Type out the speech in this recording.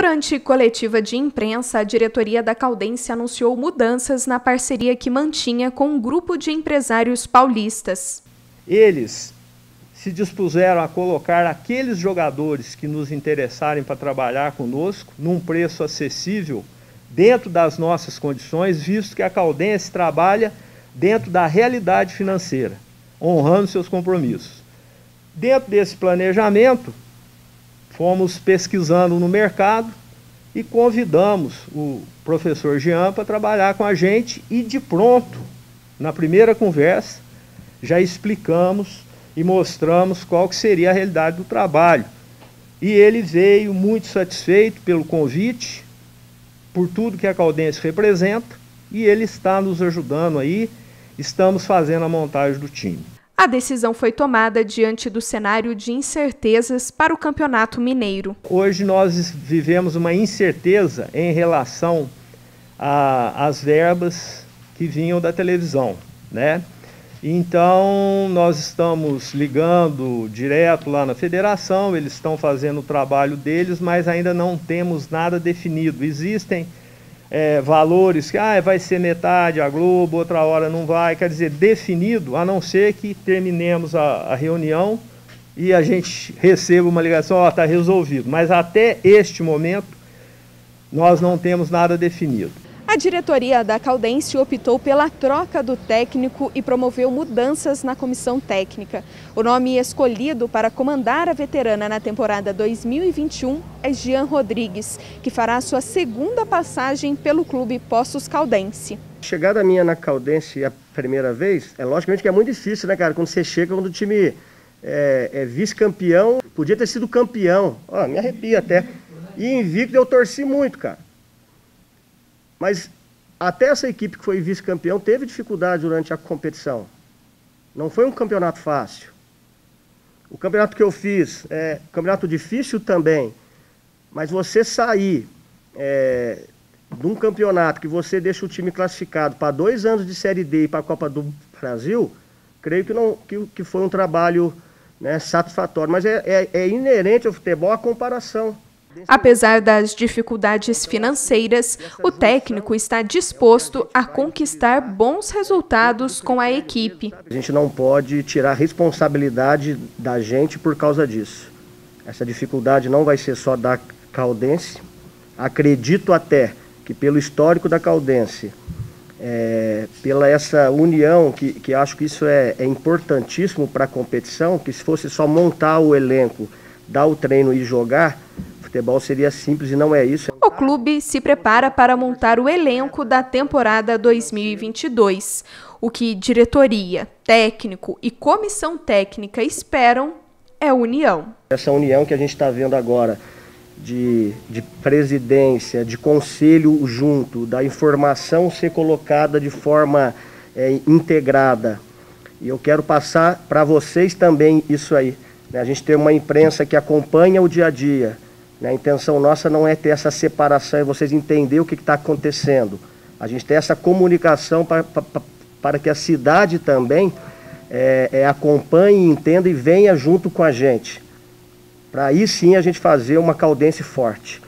Durante coletiva de imprensa, a diretoria da Caldense anunciou mudanças na parceria que mantinha com um grupo de empresários paulistas. Eles se dispuseram a colocar aqueles jogadores que nos interessarem para trabalhar conosco num preço acessível dentro das nossas condições, visto que a Caldense trabalha dentro da realidade financeira, honrando seus compromissos. Dentro desse planejamento, fomos pesquisando no mercado e convidamos o professor Jean para trabalhar com a gente e de pronto, na primeira conversa, já explicamos e mostramos qual que seria a realidade do trabalho. E ele veio muito satisfeito pelo convite, por tudo que a Caldense representa, e ele está nos ajudando aí, estamos fazendo a montagem do time. A decisão foi tomada diante do cenário de incertezas para o Campeonato Mineiro. Hoje nós vivemos uma incerteza em relação às verbas que vinham da televisão, né? Então nós estamos ligando direto lá na federação, eles estão fazendo o trabalho deles, mas ainda não temos nada definido. Existem é, valores que ah, vai ser metade a Globo, outra hora não vai, quer dizer, definido, a não ser que terminemos a, a reunião e a gente receba uma ligação, ó, oh, está resolvido. Mas até este momento, nós não temos nada definido. A diretoria da Caldense optou pela troca do técnico e promoveu mudanças na comissão técnica. O nome escolhido para comandar a veterana na temporada 2021 é Jean Rodrigues, que fará sua segunda passagem pelo clube Poços Caldense. Chegada minha na Caldense a primeira vez, é logicamente que é muito difícil, né, cara? Quando você chega, quando o time é, é vice-campeão, podia ter sido campeão. Ó, me arrepia até. E invicto eu torci muito, cara. Mas até essa equipe que foi vice-campeão teve dificuldade durante a competição. Não foi um campeonato fácil. O campeonato que eu fiz é um campeonato difícil também, mas você sair é, de um campeonato que você deixa o time classificado para dois anos de Série D e para a Copa do Brasil, creio que, não, que, que foi um trabalho né, satisfatório. Mas é, é, é inerente ao futebol a comparação. Apesar das dificuldades financeiras, o técnico está disposto a conquistar bons resultados com a equipe. A gente não pode tirar a responsabilidade da gente por causa disso. Essa dificuldade não vai ser só da Caldense. Acredito até que pelo histórico da Caldense, é, pela essa união, que, que acho que isso é, é importantíssimo para a competição, que se fosse só montar o elenco, dar o treino e jogar, Futebol seria simples e não é isso. O clube se prepara para montar o elenco da temporada 2022. O que diretoria, técnico e comissão técnica esperam é união. Essa união que a gente está vendo agora, de, de presidência, de conselho junto, da informação ser colocada de forma é, integrada. E eu quero passar para vocês também isso aí. Né? A gente tem uma imprensa que acompanha o dia a dia? A intenção nossa não é ter essa separação e vocês entenderem o que está acontecendo. A gente tem essa comunicação para, para, para que a cidade também é, é, acompanhe, entenda e venha junto com a gente. Para aí sim a gente fazer uma caldense forte.